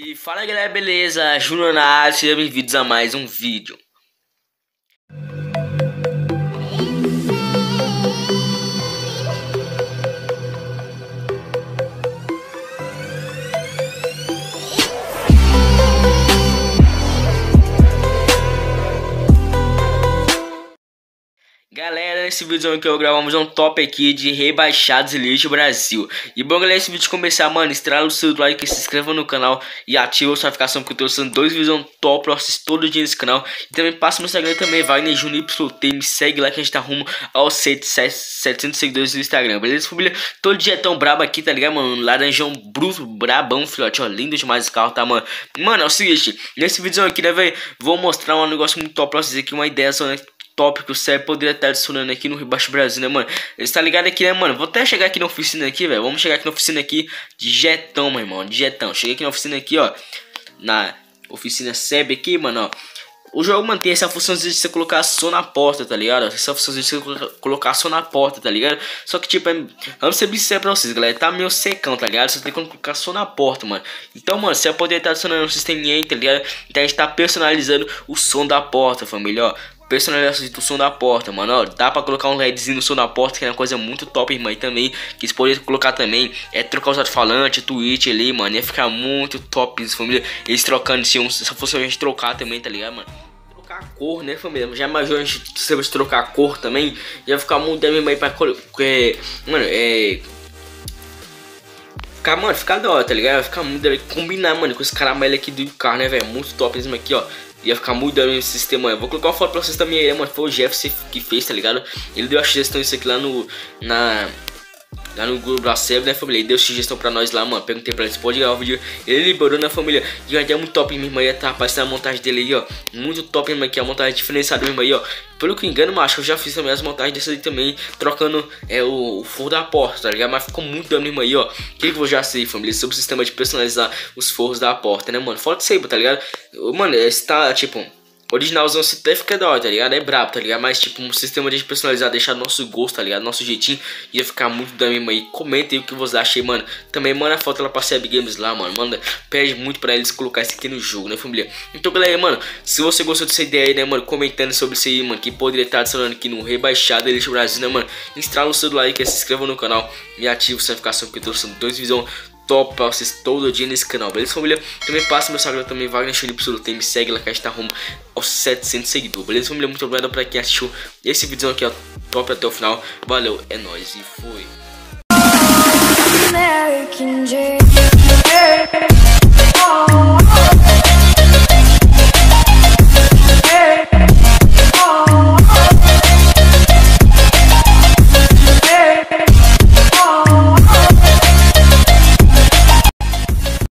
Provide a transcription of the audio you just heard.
E fala galera, beleza? Júnior na área, sejam bem-vindos a mais um vídeo. Galera, nesse vídeo aqui eu gravamos um top aqui de rebaixados Elite Brasil E bom galera, esse vídeo começar, mano, estrala o seu like, se inscreva no canal e ativa a notificação Porque eu tô lançando dois vídeos top pra vocês todo dia nesse canal E também passa no Instagram também, YT, me segue lá que a gente tá rumo aos 700 seguidores no Instagram Beleza família? Todo dia é tão brabo aqui, tá ligado mano? Laranjão bruto, brabão, filhote, ó, lindo demais esse carro, tá mano? Mano, é o seguinte, nesse vídeo aqui, né velho, vou mostrar um negócio muito top pra vocês aqui, uma ideia só, né? Top que o Sérgio poderia estar adicionando aqui no Rebaixo Brasil, né, mano? Ele está ligado aqui, né, mano? Vou até chegar aqui na oficina aqui, velho. Vamos chegar aqui na oficina aqui de jetão, meu irmão. De jetão. Cheguei aqui na oficina aqui, ó. Na oficina SEB aqui, mano, ó. O jogo mantém essa função de você colocar som na porta, tá ligado? Essa função de você colocar som na porta, tá ligado? Só que, tipo, é... vamos ser sincero pra vocês, galera. Tá meio secão, tá ligado? Você tem que colocar som na porta, mano. Então, mano, você vai poder estar adicionando um sisteminha aí, tá ligado? Então a gente tá personalizando o som da porta, família, ó personalização do som da porta, mano. Ó, dá pra colocar um LEDzinho no som da porta, que é uma coisa muito top, irmão. E também, que você pode colocar também, é trocar os alto-falante, Twitch ali, mano. Ia ficar muito top isso, família. Eles trocando, se, um, se fosse a gente trocar também, tá ligado, mano? Trocar a cor, né, família? Já imaginou a gente se trocar a cor também? Ia ficar muito mesmo aí pra. É, mano, é ficar, mano, ficar da hora, tá ligado? Ficar muito da combinar, mano, com esse caramelo aqui do carro, né, velho? Muito top mesmo aqui, ó. Ia ficar muito da esse sistema. Eu vou colocar uma foto pra vocês também aí, mano. Foi o Jefferson que fez, tá ligado? Ele deu a sugestão isso aqui lá no. Na lá no grupo da SEB, né, família? Ele deu sugestão pra nós lá, mano. Perguntei pra ele se pode gravar o vídeo. Ele liberou, né, família? E é muito top, irmã. Aí tá aparecendo a montagem dele aí, ó. Muito top, irmã, aqui. A montagem diferenciada, irmã, aí, ó. Pelo que engano, mas acho que eu já fiz também as montagens dessa aí também, trocando é, o, o forro da porta, tá ligado? Mas ficou muito da irmã aí, ó. O que, que eu já sei, família? Sobre o sistema de personalizar os forros da porta, né, mano? Foda isso aí, tá ligado? Mano, está, tipo Originalzão se até fica da hora, tá ligado? É brabo, tá ligado? Mas tipo, um sistema de personalizar, deixar nosso gosto, tá ligado? Nosso jeitinho ia ficar muito da mesma aí. Comenta aí o que você acha aí, mano. Também manda a foto lá pra CB Games lá, mano. Manda, pede muito pra eles colocar isso aqui no jogo, né, família? Então, galera, mano, se você gostou dessa ideia aí, né, mano, comentando sobre isso aí, mano, que poderia estar adicionando aqui no Rebaixado Elite Brasil, né, mano? Instala o seu like, se inscreva no canal e ative a notificação que eu tô dois vídeos top pra vocês todo dia nesse canal, beleza família? Também passa meu Instagram também, Wagner Felipe Tem me segue lá que a gente tá rumo aos 700 seguidores, beleza família? Muito obrigado pra quem assistiu esse vídeo aqui, ó, top até o final, valeu, é nóis e fui!